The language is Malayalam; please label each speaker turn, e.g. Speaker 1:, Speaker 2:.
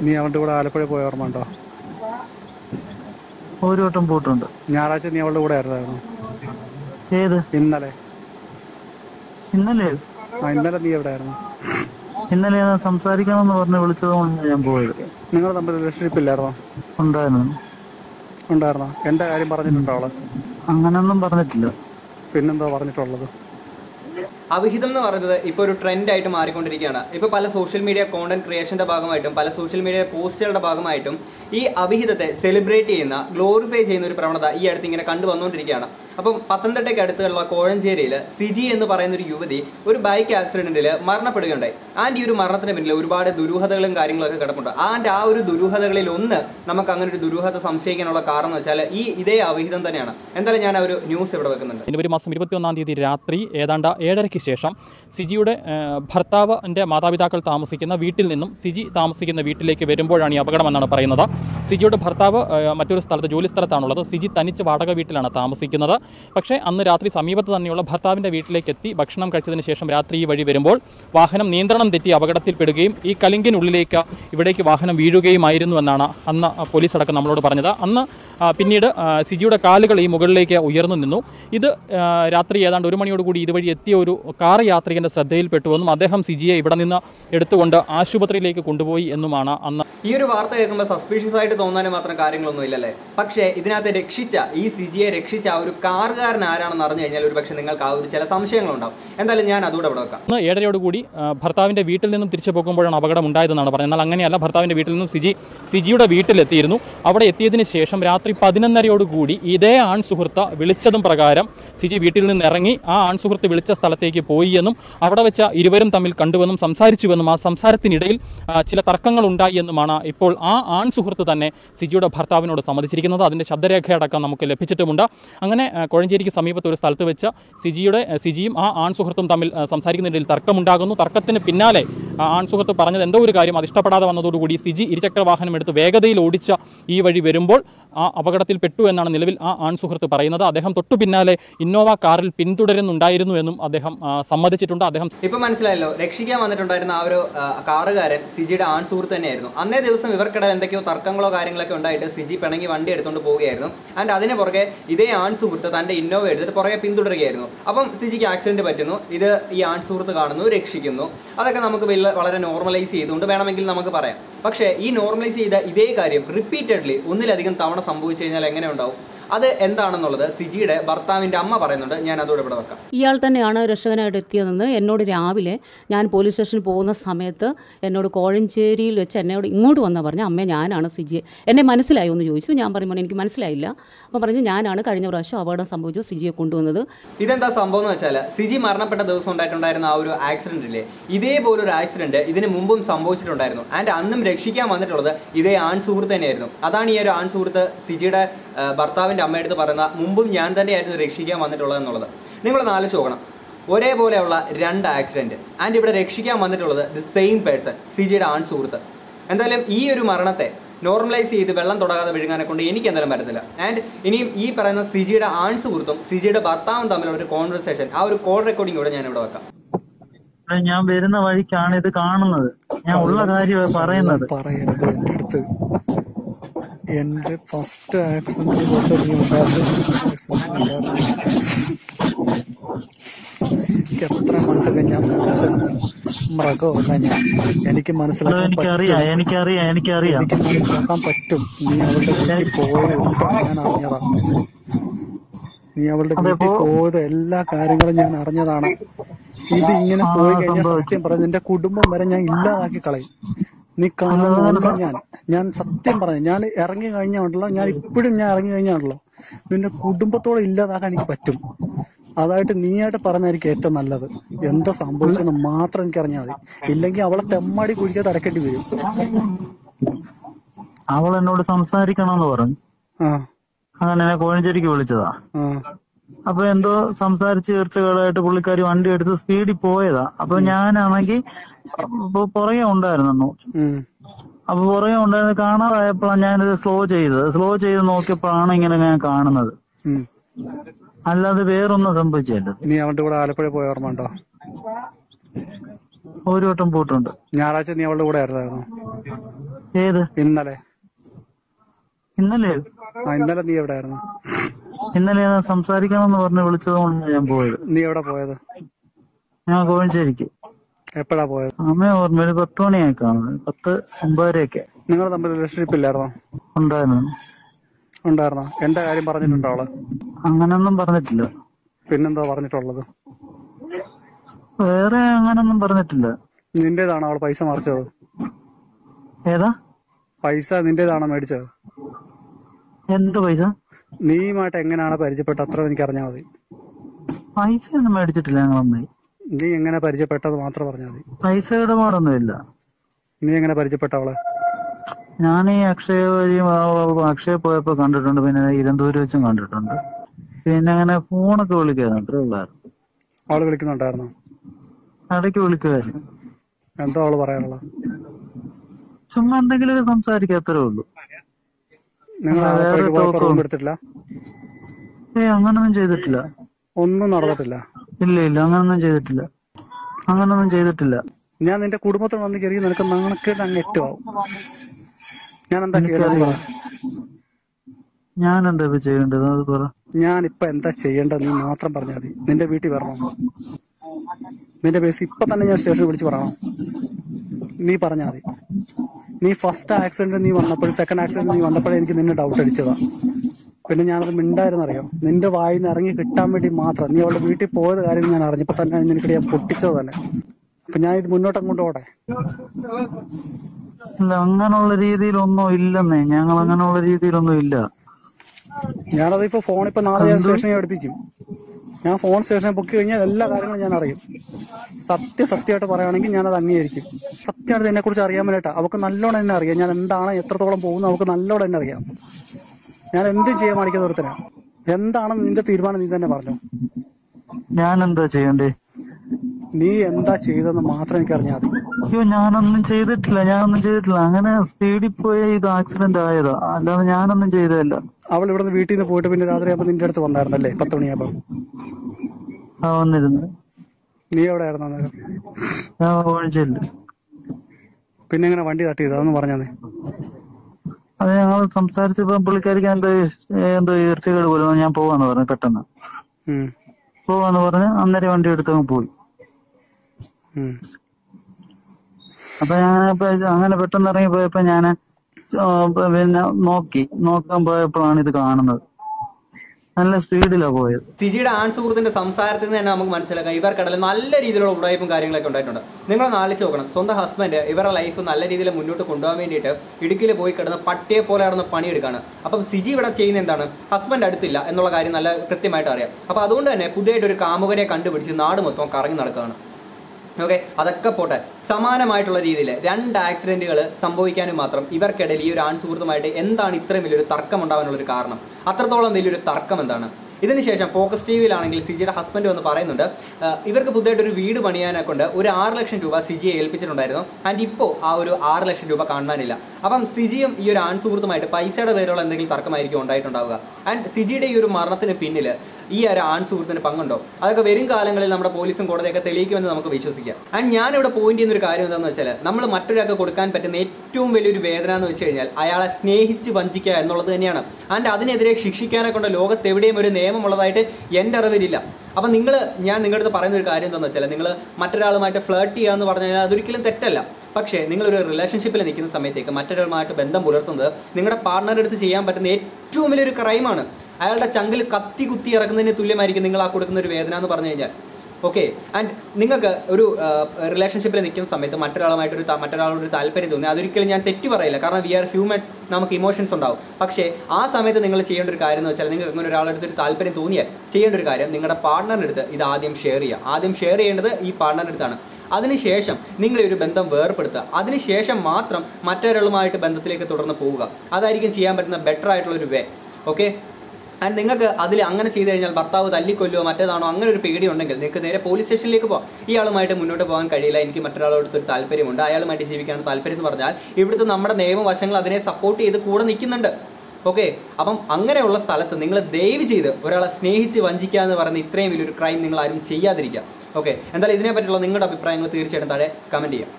Speaker 1: നീ അവളുടെ കൂടെ ആലപ്പുഴ പോയ ഓർമ്മ ഉണ്ടോ?
Speaker 2: ഒരു വട്ടം പോയിട്ടുണ്ട്.
Speaker 1: ഞായറാഴ്ച നീ അവളുടെ കൂടെ ആയിരുന്നു
Speaker 2: ഏത്?
Speaker 1: ഇന്നലെ.
Speaker 2: ഇന്നലെ?
Speaker 1: ആ ഇന്നലെ നീ എവിടെ ആയിരുന്നു?
Speaker 2: ഇന്നലെ ഞാൻ സംസാരിക്കണമെന്ന് പറഞ്ഞ് വിളിച്ചതുകൊണ്ട് ഞാൻ പോയത്.
Speaker 1: നിങ്ങൾ തമ്മിൽ റിലേഷൻഷിപ്പ് ഇല്ലായിരുന്നോ?
Speaker 2: ഉണ്ടായിരുന്നു.
Speaker 1: ഉണ്ടായിരുന്നോ? എന്റെ കാര്യം പറഞ്ഞിട്ടുണ്ടോ അവൾ?
Speaker 2: അങ്ങനൊന്നും പറഞ്ഞിട്ടില്ല.
Speaker 1: പിന്നെന്താ പറഞ്ഞിട്ടുള്ളത്?
Speaker 3: അവിഹിതം എന്ന് പറയുന്നത് ഇപ്പോൾ ഒരു ട്രെൻഡായിട്ട് മാറിക്കൊണ്ടിരിക്കുകയാണ്. ഇപ്പോൾ പല സോഷ്യൽ മീഡിയ കോണ്ടന്റ് ക്രിയേഷന്റെ ഭാഗമായിട്ടും പല സോഷ്യൽ മീഡിയ പോസ്റ്റുകളുടെ ഭാഗമായിട്ടും ഈ അവിഹിതത്തെ സെലിബ്രേറ്റ് ചെയ്യുന്ന ഗ്ലോറിഫൈ ചെയ്യുന്ന ഒരു പ്രവണത ഈ അടുത്ത് ഇങ്ങനെ കണ്ടുവന്നുകൊണ്ടിരിക്കുകയാണ്. അപ്പം പത്തനംതിട്ടയ്ക്ക് അടുത്തുള്ള കോഴഞ്ചേരിയിൽ സിജി എന്ന് പറയുന്ന ഒരു യുവതി ഒരു ബൈക്ക് ആക്സിഡന്റിൽ മരണപ്പെടുകയുണ്ടായി. ആൻഡ് ഈ ഒരു മരണത്തിന് പിന്നിൽ ഒരുപാട് ദുരൂഹതകളും കാര്യങ്ങളൊക്കെ കിടപ്പുണ്ട്. ആൻഡ് ആ ഒരു ദുരൂഹതകളിൽ ഒന്ന് നമുക്ക് അങ്ങനെ ഒരു ദുരൂഹത സംശയിക്കാനുള്ള കാരണം എന്ന് വെച്ചാൽ ഈ ഇതേ അവിഹിതം തന്നെയാണ്. എന്തായാലും ഞാൻ ആ ഒരു ന്യൂസ് ഇവിടെ വെക്കുന്നുണ്ട്.
Speaker 4: ജനുവരി മാസം ഇരുപത്തിയൊന്നാം തീയതി രാത്രി ഏതാണ്ട് ഏഴരയ്ക്ക് ശേഷം സിജിയുടെ ഭർത്താവിന്റെ മാതാപിതാക്കൾ താമസിക്കുന്ന വീട്ടിൽ നിന്നും സിജി താമസിക്കുന്ന വീട്ടിലേക്ക് വരുമ്പോഴാണ് ഈ അപകടമെന്നാണ് പറയുന്നത്. സിജിയുടെ ഭർത്താവ് മറ്റൊരു സ്ഥലത്ത് ജോലി സ്ഥലത്താണുള്ളത്. സിജി തനിച്ച് വാടക വീട്ടിലാണ് താമസിക്കുന്നത്. പക്ഷേ അന്ന് രാത്രി സമീപത്ത് തന്നെയുള്ള ഭർത്താവിന്റെ വീട്ടിലേക്ക് എത്തി ഭക്ഷണം കഴിച്ചതിന് ശേഷം രാത്രി ഈ വഴി വരുമ്പോൾ വാഹനം നിയന്ത്രണം തെറ്റി അപകടത്തിൽപ്പെടുകയും ഈ കലിങ്കിനുള്ളിലേക്ക് ഇവിടേക്ക് വാഹനം വീഴുകയുമായിരുന്നു എന്നാണ് അന്ന് പോലീസ് അടക്കം നമ്മളോട് പറഞ്ഞത്. അന്ന് പിന്നീട് സിജിയുടെ കാലുകൾ ഈ മുകളിലേക്ക് ഉയർന്നു നിന്നു. ഇത് രാത്രി ഏതാണ്ട് ഒരു മണിയോടുകൂടി ഇതുവഴി എത്തിയ ഒരു കാർ യാത്രികന്റെ ശ്രദ്ധയിൽപ്പെട്ടുവെന്നും അദ്ദേഹം സിജിയെ ഇവിടെ നിന്ന് എടുത്തുകൊണ്ട് ആശുപത്രിയിലേക്ക് കൊണ്ടുപോയി എന്നുമാണ് അന്ന്
Speaker 3: ഈ ഒരു വാർത്ത കേൾക്കുമ്പോൾ സസ്പീഷ്യസ് ആയിട്ട് തോന്നാനും മാത്രം കാര്യങ്ങളൊന്നും ഇല്ലല്ലേ? പക്ഷേ ഇതിനകത്ത് രക്ഷിച്ച ഈ സിജിയെ രക്ഷിച്ച ആ ഒരു കാറുകാരൻ ആരാണെന്ന് അറിഞ്ഞു കഴിഞ്ഞാൽ ഒരു പക്ഷേ നിങ്ങൾക്ക് ആ ഒരു ചില സംശയങ്ങളുണ്ടാവും. എന്തായാലും ഞാൻ അതുകൂടെ ഇവിടെ വെക്കാം.
Speaker 4: ഏഴരയോടുകൂടി ഭർത്താവിന്റെ വീട്ടിൽ നിന്നും തിരിച്ചു പോകുമ്പോഴാണ് അപകടം ഉണ്ടായതെന്നാണ് പറഞ്ഞത് എന്നാൽ അങ്ങനെയല്ല ഭർത്താവിന്റെ വീട്ടിൽ നിന്നും സിജി സിജിയുടെ വീട്ടിലെത്തിയിരുന്നു. അവിടെ എത്തിയതിന് ശേഷം രാത്രി പതിനൊന്നരയോടുകൂടി ഇതേ ആൺ സുഹൃത്ത വിളിച്ചതും പ്രകാരം സിജി വീട്ടിൽ നിന്ന് ഇറങ്ങി ആ ആൺസുഹൃത്ത് വിളിച്ച സ്ഥലത്തേക്ക് പോയി എന്നും അവിടെ വെച്ച ഇരുവരും തമ്മിൽ കണ്ടുവെന്നും സംസാരിച്ചുവെന്നും ആ സംസാരത്തിനിടയിൽ ചില തർക്കങ്ങൾ ഉണ്ടായി എന്നുമാണ് ഇപ്പോൾ ആ ആൺസുഹൃത്ത് തന്നെ സിജിയുടെ ഭർത്താവിനോട് സമ്മതിച്ചിരിക്കുന്നത്. അതിന്റെ ശബ്ദരേഖയടക്കം നമുക്ക് ലഭിച്ചിട്ടുമുണ്ട്. അങ്ങനെ കോഴഞ്ചേരിക്ക് സമീപത്ത് ഒരു സ്ഥലത്ത് വെച്ച സിജിയുടെ സിജിയും ആ ആൺസുഹൃത്തും തമ്മിൽ സംസാരിക്കുന്നതിൽ തർക്കമുണ്ടാകുന്നു. തർക്കത്തിന് പിന്നാലെ ആ ആൺ സുഹൃത്ത് പറഞ്ഞത് എന്തോ ഒരു കാര്യം. അത് ഇഷ്ടപ്പെടാതെ വന്നതോടുകൂടി സിജി ഇരുചക്ര വാഹനം എടുത്ത് വേഗതയിൽ ഓടിച്ച ഈ വഴി വരുമ്പോൾ ആ അപകടത്തിൽ പെട്ടു എന്നാണ് നിലവിൽ ആ ആൺസുഹൃത്ത് പറയുന്നത്. അദ്ദേഹം തൊട്ടു പിന്നാലെ ഇന്നോവ കാറിൽ പിന്തുടരുന്നുണ്ടായിരുന്നു എന്നും അദ്ദേഹം സമ്മതിച്ചിട്ടുണ്ട്. അദ്ദേഹം
Speaker 3: ഇപ്പൊ മനസ്സിലായല്ലോ രക്ഷിക്കാൻ വന്നിട്ടുണ്ടായിരുന്ന ആ ഒരു കാറുകാരൻ സിജിയുടെ ആൺസുഹൃത്ത് തന്നെയായിരുന്നു. അന്നേ ദിവസം ഇവർക്കിടയിൽ എന്തൊക്കെയോ തർക്കങ്ങളോ കാര്യങ്ങളൊക്കെ ഉണ്ടായിട്ട് സിജി പിണങ്ങി വണ്ടി എടുത്തുകൊണ്ട് പോവുകയായിരുന്നു. ആൻഡ് അതിന് പുറകെ ഇതേ ആൺസുഹൃത്ത് തന്റെ ഇന്നോവ എടുത്തിട്ട് പുറകെ പിന്തുടരുകയായിരുന്നു. അപ്പം സിജിക്ക് ആക്സിഡന്റ് പറ്റുന്നു. ഇത് ഈ ആൺസുഹൃത്ത് കാണുന്നു രക്ഷിക്കുന്നു. അതൊക്കെ നമുക്ക് വലിയ- വളരെ നോർമലൈസ് ചെയ്തുകൊണ്ട് വേണമെങ്കിൽ നമുക്ക് പറയാം. പക്ഷേ ഈ നോർമലൈസ് ചെയ്ത ഇതേ കാര്യം റിപ്പീറ്റഡ്ലി ഒന്നിലധികം തവണ സംഭവിച്ചു കഴിഞ്ഞാൽ എങ്ങനെ ഉണ്ടാവും? അത് എന്താണെന്നുള്ളത് സിജിയുടെ ഭർത്താവിന്റെ അമ്മ പറയുന്നുണ്ട്. ഞാൻ അതോടെ ഇവിടെ വെക്കാം.
Speaker 5: ഇയാൾ തന്നെയാണ് രക്ഷകനായിട്ട് എത്തിയതെന്ന് എന്നോട് രാവിലെ ഞാൻ പോലീസ് സ്റ്റേഷനിൽ പോകുന്ന സമയത്ത് എന്നോട് കോഴഞ്ചേരിയിൽ വെച്ച് എന്നോട് ഇങ്ങോട്ട് വന്നാൽ പറഞ്ഞു അമ്മേ ഞാനാണ് സിജി. എന്നെ മനസ്സിലായോ എന്ന് ചോദിച്ചു. ഞാൻ പറയുമ്പോൾ എനിക്ക് മനസ്സിലായില്ല. അപ്പോൾ പറഞ്ഞു ഞാനാണ് കഴിഞ്ഞ പ്രാവശ്യം അപകടം സംഭവിച്ചു സിജിയെ കൊണ്ടുവന്നത്.
Speaker 3: ഇതെന്താ സംഭവം എന്ന് വെച്ചാൽ സിജി മരണപ്പെട്ട ദിവസം ഉണ്ടായിട്ടുണ്ടായിരുന്ന ആ ഒരു ആക്സിഡന്റ് ഇല്ലേ? ഇതേപോലെ ഒരു ആക്സിഡന്റ് ഇതിന് മുമ്പും സംഭവിച്ചിട്ടുണ്ടായിരുന്നു. ആൻഡ് അന്നും രക്ഷിക്കാൻ വന്നിട്ടുള്ളത് ഇതേ ആൺ സുഹൃത്ത് തന്നെയായിരുന്നു. അതാണ് ഈ ഒരു ആൺ സുഹൃത്ത് സിജിയുടെ ആ, അമ്മയെടുത്ത് പറയുന്ന മുമ്പും ഞാൻ തന്നെയായിരുന്നു രക്ഷിക്കാൻ വന്നിട്ടുള്ളത് എന്നുള്ളത് നിങ്ങളൊന്ന് ആലോചിച്ച് നോക്കണം. ഒരേപോലെയുള്ള രണ്ട് ആക്സിഡന്റ് ആൻഡ് ഇവിടെ രക്ഷിക്കാൻ വന്നിട്ടുള്ളത് ദി സെയിം പേഴ്സൺ സിജിയുടെ ആൺ സുഹൃത്ത്. എന്തായാലും ഈ ഒരു മരണത്തെ നോർമലൈസ് ചെയ്ത് വെള്ളം തുടങ്ങാതെ വിഴുങ്ങാനെ കൊണ്ട് എനിക്ക് എന്തായാലും പറ്റത്തില്ല. ആൻഡ് ഇനിയും ഈ പറയുന്ന സിജിയുടെ ആൺ സുഹൃത്തും സിജിയുടെ ഭർത്താവും തമ്മിലുള്ള ഒരു കോൺവെർസേഷൻ ആ ഒരു കോൾ റെക്കോർഡിംഗ് ഇവിടെ ഞാൻ ഇവിടെ വെക്കാം.
Speaker 2: ഞാൻ വരുന്ന വഴിക്കാണ് ഇത് കാണുന്നത്. ഞാൻ ഉള്ള കാര്യമാണ് പറയുന്നത്.
Speaker 1: പറയരുത് എന്റെ എന്റെ ഫസ്റ്റ് ആക്സിഡന്റ് തൊട്ട് നീ ഉണ്ടായിരുന്നു ആക്സിഡന്റ് ഉണ്ടായിരുന്നു എനിക്ക് എത്ര മനസ്സിലാക്കാൻ ഞാൻ മനുഷ്യൻ മൃഗമല്ല ഞാൻ. എനിക്ക് മനസ്സിലാക്കാൻ
Speaker 2: എനിക്കറിയാം
Speaker 1: പറ്റും. എനിക്ക് മനസ്സിലാക്കാൻ പറ്റും. നീ അവളുടെ വീട്ടിൽ പോയത് ഞാൻ അറിഞ്ഞതാണ് നീ അവളുടെ വീട്ടിൽ പോയത് എല്ലാ കാര്യങ്ങളും ഞാൻ അറിഞ്ഞതാണ്. ഇത് ഇങ്ങനെ പോയി കഴിഞ്ഞാൽ സത്യം പറഞ്ഞു നിന്റെ കുടുംബം വരെ ഞാൻ ഇല്ലാതാക്കി കളയും. നീ കാണുന്നതല്ല ഞാൻ ഞാൻ സത്യം പറഞ്ഞു ഞാൻ ഇറങ്ങി കഴിഞ്ഞാണല്ലോ ഞാൻ ഇപ്പോഴും ഞാൻ ഇറങ്ങി കഴിഞ്ഞാണല്ലോ. നിന്റെ കുടുംബത്തോടെ ഇല്ലാതാക്കാൻ എനിക്ക് പറ്റും. അതായിട്ട് നീയായിട്ട് പറഞ്ഞായിരിക്കും ഏറ്റവും നല്ലത്. എന്താ സംഭവിച്ചെന്ന് മാത്രം എനിക്ക് അറിഞ്ഞാൽ മതി. ഇല്ലെങ്കിൽ അവളെ തെമ്മാടി കുഴിക്കാതെ അടക്കേണ്ടി വരും.
Speaker 2: അവൾ എന്നോട് സംസാരിക്കണം എന്ന് പറഞ്ഞു.
Speaker 1: ആ.
Speaker 2: അങ്ങനെ കോഴഞ്ചേരിക്ക് വിളിച്ചതാ. അപ്പൊ എന്തോ സംസാരിച്ച് തീർച്ചകളായിട്ട് പുള്ളിക്കാരി വണ്ടി എടുത്ത് സ്പീഡിൽ പോയതാ. അപ്പൊ ഞാനാണെങ്കിൽ പുറകെ ഉണ്ടായിരുന്നു അപ്പൊ പുറകെ ഉണ്ടായിരുന്നു കാണാതായപ്പോഴാണ് ഞാനിത് സ്ലോ ചെയ്തത്. സ്ലോ ചെയ്ത് നോക്കിയപ്പോഴാണ് ഇങ്ങനെ ഞാൻ കാണുന്നത്. അല്ലാതെ വേറൊന്നും സംഭവിച്ചില്ല.
Speaker 1: നീ അവന്റെ കൂടെ ആലപ്പുഴ പോയ ഓർമ്മ ഉണ്ടോ?
Speaker 2: ഒരു വട്ടം പോയിട്ടുണ്ട്.
Speaker 1: ഞായറാഴ്ച നീ അവളുടെ കൂടെ ആയിരുന്നു
Speaker 2: ഏത്?
Speaker 1: ഇന്നലെ.
Speaker 2: ഇന്നലെ
Speaker 1: ഇന്നലെ നീ എവിടെയായിരുന്നു?
Speaker 2: ഇന്നലെ ഞാൻ സംസാരിക്കണമെന്ന് പറഞ്ഞ് വിളിച്ചത് കൊണ്ടാണ് ഞാൻ പോയത്.
Speaker 1: നീ എവിടെ പോയത്?
Speaker 2: ഞാൻ കോഴഞ്ചേരിക്ക്
Speaker 1: എപ്പോഴാ പോയത്?
Speaker 2: സമയം ഓർമ്മ ഒരു പത്ത് മണിയായി കാണും പത്ത് ഒമ്പതരയൊക്കെ.
Speaker 1: നിങ്ങൾ തമ്മിൽ റിലേഷൻഷിപ്പ് ഇല്ലായിരുന്നോ?
Speaker 2: ഉണ്ടായിരുന്നു.
Speaker 1: ഉണ്ടായിരുന്നോ? എന്റെ കാര്യം പറഞ്ഞിട്ടുണ്ടോ അവൾ?
Speaker 2: അങ്ങനൊന്നും പറഞ്ഞിട്ടില്ല.
Speaker 1: പിന്നെന്താ പറഞ്ഞിട്ടുള്ളത്?
Speaker 2: വേറെ അങ്ങനൊന്നും പറഞ്ഞിട്ടില്ല.
Speaker 1: നിന്റേതാണോ അവൾ പൈസ മറിച്ചത്?
Speaker 2: ഏതാ?
Speaker 1: പൈസ നിന്റേതാണോ മേടിച്ചത്?
Speaker 2: എന്ത് പൈസ?
Speaker 1: നീയുമായിട്ട് എങ്ങനെയാണ് പരിചയപ്പെട്ടത്? അത്ര എനിക്ക് അറിഞ്ഞാൽ മതി.
Speaker 2: പൈസ ഒന്നും മേടിച്ചിട്ടില്ല ഞങ്ങളൊന്നും.
Speaker 1: നീ എങ്ങനെ പരിചയപ്പെട്ടത് മാത്രം പറഞ്ഞാൽ മതി.
Speaker 2: പൈസ ഇടപാടൊന്നുമില്ല
Speaker 1: നീ എങ്ങനെ പരിചയപ്പെട്ട അവളെ?
Speaker 2: ഞാൻ ഈ അക്ഷയ വഴി അക്ഷയ പോയപ്പോ കണ്ടിട്ടുണ്ട്. പിന്നെ ഇരന്തൂര് വെച്ചും കണ്ടിട്ടുണ്ട്. പിന്നെ അങ്ങനെ ഫോണൊക്കെ വിളിക്കായിരുന്നു അത്രേ ഉള്ളായിരുന്നു.
Speaker 1: അവൾ വിളിക്കുന്നുണ്ടായിരുന്നോ?
Speaker 2: ഇടയ്ക്ക് വിളിക്കുമായിരുന്നു
Speaker 1: എന്താ അവൾ പറയാനുള്ള
Speaker 2: ചുമ്മാ എന്തെങ്കിലും സംസാരിക്കാത്ര ഉള്ളൂ.
Speaker 1: നിങ്ങൾ റൂം എടുത്തിട്ടില്ല?
Speaker 2: ഏ അങ്ങനൊന്നും ചെയ്തിട്ടില്ല.
Speaker 1: ഒന്നും നടന്നിട്ടില്ല?
Speaker 2: ഇല്ല ഇല്ല അങ്ങനൊന്നും ചെയ്തിട്ടില്ല. അങ്ങനൊന്നും ചെയ്തിട്ടില്ല.
Speaker 1: ഞാൻ നിന്റെ കുടുംബത്തോട് വന്ന് കയറി നിനക്ക് നാണക്കേട് അങ്ങ് ഏറ്റവും ഞാൻ എന്താ ചെയ്യേണ്ടത്
Speaker 2: ഞാൻ എന്താ ചെയ്യേണ്ടത്? അത് പറ.
Speaker 1: ഞാൻ ഇപ്പൊ എന്താ ചെയ്യേണ്ടത് നീ മാത്രം പറഞ്ഞാൽ മതി. നിന്റെ വീട്ടിൽ വരണോ. നിന്റെ ബേസ് ഇപ്പൊ തന്നെ ഞാൻ സ്റ്റേഷനിൽ വിളിച്ചു പറയണോ. നീ പറഞ്ഞാൽ മതി. നീ ഫസ്റ്റ് ആക്സിഡന്റ് നീ വന്നപ്പോഴും സെക്കൻഡ് ആക്സിഡന്റ് നീ വന്നപ്പോഴേ എനിക്ക് നിന്നെ ഡൗട്ട് അടിച്ചതാ. പിന്നെ ഞാനത് മിണ്ടായിരുന്നറിയോ? നിന്റെ വായിൽ നിന്ന് ഇറങ്ങി കിട്ടാൻ വേണ്ടി മാത്രം. നീ അവളുടെ വീട്ടിൽ പോയത് കാര്യം ഞാൻ അറിഞ്ഞപ്പോ തന്നെ എനിക്കിടെ ഞാൻ പൊട്ടിച്ചത് തന്നെ. അപ്പൊ ഞാൻ ഇത് മുന്നോട്ട് അങ്ങോട്ട്
Speaker 2: ഇല്ല അങ്ങനെയുള്ള രീതിയിലൊന്നും ഇല്ലെന്നേ. ഞങ്ങൾ അങ്ങനെയുള്ള രീതിയിലൊന്നും ഇല്ല.
Speaker 1: ഞാനത് ഇപ്പൊ ഫോണിപ്പോ നാളെ ഞാൻ സ്റ്റേഷനിൽ പഠിപ്പിക്കും ഞാൻ ഫോൺ സ്റ്റേഷനെ ബുക്ക് കഴിഞ്ഞാൽ എല്ലാ കാര്യങ്ങളും ഞാൻ അറിയും. സത്യ സത്യമായിട്ട് പറയുകയാണെങ്കിൽ ഞാനത് അംഗീകരിക്കും. സത്യമായിട്ട് എന്നെ കുറിച്ച് അറിയാൻ വേണ്ടിട്ടാ അവക്ക് നല്ലോണം എന്നെ അറിയാം. ഞാൻ എന്താണ് എത്രത്തോളം പോകുന്നത് അവക്ക് നല്ലോണം എന്നെ അറിയാം. ഞാൻ എന്തും ചെയ്യാൻ മാണിക്കുന്ന ഒരുത്തനാ. എന്താണ് നിന്റെ തീരുമാനം നീ തന്നെ പറഞ്ഞു.
Speaker 2: ഞാൻ എന്താ ചെയ്യണ്ടേ?
Speaker 1: നീ എന്താ ചെയ്തെന്ന് മാത്രം എനിക്ക് അറിഞ്ഞാൽ
Speaker 2: അയ്യോ ഞാനൊന്നും ചെയ്തിട്ടില്ല. ഞാനൊന്നും ചെയ്തിട്ടില്ല. അങ്ങനെ സ്പീഡിൽ പോയ ഇത് ആക്സിഡന്റ് ആയതാ. അല്ലാതെ ഞാനൊന്നും ചെയ്തതല്ല.
Speaker 1: അവൾ ഇവിടുന്ന് വീട്ടിൽ നിന്ന് പോയിട്ട് പിന്നെ രാത്രി ആകുമ്പോ നിന്റെ അടുത്ത് വന്നായിരുന്നല്ലേ? പത്ത് മണിയാകുമ്പോ
Speaker 2: ആ വന്നിരുന്നു.
Speaker 1: നീ എവിടെ ആയിരുന്നു അന്നേരം?
Speaker 2: ഞാൻ കോഴിച്ചേരിൽ
Speaker 1: പിന്നെ എങ്ങനെ വണ്ടി തട്ടിയത് അതൊന്ന് പറഞ്ഞേ
Speaker 2: അത് ഞങ്ങൾ സംസാരിച്ചപ്പോ പുള്ളിക്കാരിക്ക് എന്തോ എന്തോ ഈർച്ചകേട് പോലും ഞാൻ പോവാന്ന് പറഞ്ഞു പെട്ടെന്ന്. പോവാന്ന് പറഞ്ഞ് അന്നേരം വണ്ടി എടുത്തങ്ങ് പോയി. അപ്പൊ ഞാൻ അങ്ങനെ പെട്ടെന്ന് ഇറങ്ങി പോയപ്പോ ഞാൻ പിന്നെ നോക്കി. നോക്കാൻ പോയപ്പോഴാണ് ഇത് കാണുന്നത്. നല്ല സ്പീഡിലാ പോയത്.
Speaker 3: സിജിയുടെ ആൺ സുഹൃത്തിന്റെ സംസാരത്തിൽ നിന്ന് തന്നെ നമുക്ക് മനസ്സിലാക്കാം. ഇവർക്കിടയിൽ നല്ല രീതിയിലുള്ള ഉടായ്പും കാര്യങ്ങളൊക്കെ ഉണ്ടായിട്ടുണ്ട്. നിങ്ങൾ ആലോചിച്ച് നോക്കണം. സ്വന്തം ഹസ്ബൻഡ് ഇവരുടെ ലൈഫ് നല്ല രീതിയിൽ മുന്നോട്ട് കൊണ്ടുപോകാൻ വേണ്ടിയിട്ട് ഇടുക്കിയിൽ പോയി കിടന്ന് പട്ടിയെ പോലെ കിടന്ന് പണിയെടുക്കുകയാണ് അപ്പം സിജി ഇവിടെ ചെയ്യുന്ന എന്താണ്? ഹസ്ബൻഡ് അടുത്തില്ല എന്നുള്ള കാര്യം നല്ല കൃത്യമായിട്ട് അറിയാം. അപ്പോൾ അതുകൊണ്ട് തന്നെ പുതിയതായിട്ട് ഒരു കാമുകനെ കണ്ടുപിടിച്ച് നാട് മൊത്തം കറങ്ങി നടക്കുകയാണ്. ഓക്കെ അതൊക്കെ പോട്ടെ. സമാനമായിട്ടുള്ള രീതിയിൽ രണ്ട് ആക്സിഡന്റുകൾ സംഭവിക്കാനും മാത്രം ഇവർക്കിടയിൽ ഈ ഒരു ആൺസുഹൃത്തുമായിട്ട് എന്താണ് ഇത്രയും വലിയൊരു തർക്കം ഉണ്ടാകാനുള്ളൊരു കാരണം? അത്രത്തോളം വലിയൊരു തർക്കം എന്താണ്? ഇതിനുശേഷം ഫോക്കസ് ടി വിയിലാണെങ്കിൽ സിജിയുടെ ഹസ്ബൻഡ് വന്ന് പറയുന്നുണ്ട് ഇവർക്ക് പുതുതായിട്ട് ഒരു വീട് പണിയാനെ കൊണ്ട് ഒരു ആറ് ലക്ഷം രൂപ സിജിയെ ഏൽപ്പിച്ചിട്ടുണ്ടായിരുന്നു. ആൻഡ് ഇപ്പോൾ ആ ഒരു ആറ് ലക്ഷം രൂപ കാണാനില്ല. അപ്പം സിജിയും ഈ ഒരു ആൺസുഹൃത്തുമായിട്ട് പൈസയുടെ പേരുള്ള എന്തെങ്കിലും തർക്കമായിരിക്കും ഉണ്ടായിട്ടുണ്ടാവുക. ആൻഡ് സിജിയുടെ ഈ ഒരു മരണത്തിന് പിന്നിൽ ഈ ഒരു ആൺ സുഹൃത്തിന് പങ്കുണ്ടോ? അതൊക്കെ വരും കാലങ്ങളിൽ നമ്മുടെ പോലീസും കോടതിയൊക്കെ തെളിയിക്കുമെന്ന് നമുക്ക് വിശ്വസിക്കാം. ആൻഡ് ഞാനിവിടെ പോയിന്റ് ചെയ്യുന്ന ഒരു കാര്യം എന്താണെന്ന് വെച്ചാൽ നമ്മൾ മറ്റൊരാൾക്ക് കൊടുക്കാൻ പറ്റുന്ന ഏറ്റവും വലിയൊരു വേദന എന്ന് വെച്ച് കഴിഞ്ഞാൽ അയാളെ സ്നേഹിച്ച് വഞ്ചിക്കുക എന്നുള്ളത് തന്നെയാണ്. ആൻഡ് അതിനെതിരെ ശിക്ഷിക്കാനെ കൊണ്ട് ലോകത്ത് എവിടെയും ഒരു നിയമമുള്ളതായിട്ട് എന്റെ അറിവിലില്ല. അപ്പം നിങ്ങൾ ഞാൻ നിങ്ങളുടെ അടുത്ത് പറയുന്ന ഒരു കാര്യം എന്താണെന്ന് വെച്ചാൽ നിങ്ങൾ മറ്റൊരാളുമായിട്ട് ഫ്ലേർട്ട് ചെയ്യുക എന്ന് പറഞ്ഞു കഴിഞ്ഞാൽ അതൊരിക്കലും തെറ്റല്ല. പക്ഷേ നിങ്ങളൊരു റിലേഷൻഷിപ്പിൽ നിൽക്കുന്ന സമയത്തേക്ക് മറ്റൊരാളുമായിട്ട് ബന്ധം പുലർത്തുന്നത് നിങ്ങളുടെ പാർട്ണറുടെ അടുത്ത് ചെയ്യാൻ പറ്റുന്ന ഏറ്റവും വലിയൊരു ക്രൈമാണ് അയാളുടെ ചങ്കിൽ കത്തി കുത്തി ഇറക്കുന്നതിന് തുല്യമായിരിക്കും നിങ്ങൾ ആ കൊടുക്കുന്ന ഒരു വേദന എന്ന് പറഞ്ഞു കഴിഞ്ഞാൽ. ഓക്കെ ആൻഡ് നിങ്ങൾക്ക് ഒരു റിലേഷൻഷിപ്പിൽ നിൽക്കുന്ന സമയത്ത് മറ്റൊരാളുമായിട്ടൊരു മറ്റൊരാളോട് ഒരു താല്പര്യം തോന്നി അതൊരിക്കലും ഞാൻ തെറ്റി പറയില്ല കാരണം വി ആർ ഹ്യൂമൻസ് നമുക്ക് ഇമോഷൻസ് ഉണ്ടാവും. പക്ഷേ ആ സമയത്ത് നിങ്ങൾ ചെയ്യേണ്ട ഒരു കാര്യം എന്ന് വെച്ചാൽ നിങ്ങൾക്ക് അങ്ങനെ ഒരാളുടെ അടുത്ത് ഒരു താല്പര്യം തോന്നിയാൽ ചെയ്യേണ്ട ഒരു കാര്യം നിങ്ങളുടെ പാർട്ണറിന്റെ അടുത്ത് ഇത് ആദ്യം ഷെയർ ചെയ്യുക. ആദ്യം ഷെയർ ചെയ്യേണ്ടത് ഈ പാർട്ണറിന്റെ അടുത്താണ്. അതിനുശേഷം നിങ്ങളെ ഒരു ബന്ധം വേർപ്പെടുത്തുക. അതിനുശേഷം മാത്രം മറ്റൊരാളുമായിട്ട് ബന്ധത്തിലേക്ക് തുടർന്ന് പോവുക. അതായിരിക്കും ചെയ്യാൻ പറ്റുന്ന ബെറ്റർ ആയിട്ടുള്ള ഒരു വേ ഓക്കെ ആൻഡ് നിങ്ങൾക്ക് അതിൽ അങ്ങനെ ചെയ്ത് കഴിഞ്ഞാൽ ഭർത്താവ് തല്ലിക്കൊല്ലുമോ മറ്റേതാണോ അങ്ങനെ ഒരു പേടി ഉണ്ടെങ്കിൽ നിങ്ങൾക്ക് നേരെ പോലീസ് സ്റ്റേഷനിലേക്ക് പോകാം ഇയാളുമായിട്ട് മുന്നോട്ട് പോകാൻ കഴിയില്ല. എനിക്ക് മറ്റൊരാളോട് ഒരു താല്പര്യമുണ്ട്. അയാളുമായിട്ട് ജീവിക്കാൻ താല്പര്യം എന്ന് പറഞ്ഞാൽ ഇവിടുത്തെ നമ്മുടെ നിയമവശങ്ങൾ അതിനെ സപ്പോർട്ട് ചെയ്ത് കൂടെ നിൽക്കുന്നുണ്ട്. ഓക്കെ അപ്പം അങ്ങനെയുള്ള സ്ഥലത്ത് നിങ്ങൾ ദയവ് ചെയ്ത് ഒരാളെ സ്നേഹിച്ച് വഞ്ചിക്കുക എന്ന് പറയുന്ന ഇത്രയും വലിയൊരു ക്രൈം നിങ്ങൾ ആരും ചെയ്യാതിരിക്കുക. ഓക്കെ എന്തായാലും ഇതിനെപ്പറ്റിയുള്ള നിങ്ങളുടെ അഭിപ്രായങ്ങൾ തീർച്ചയായിട്ടും താഴെ കമന്റ് ചെയ്യാം.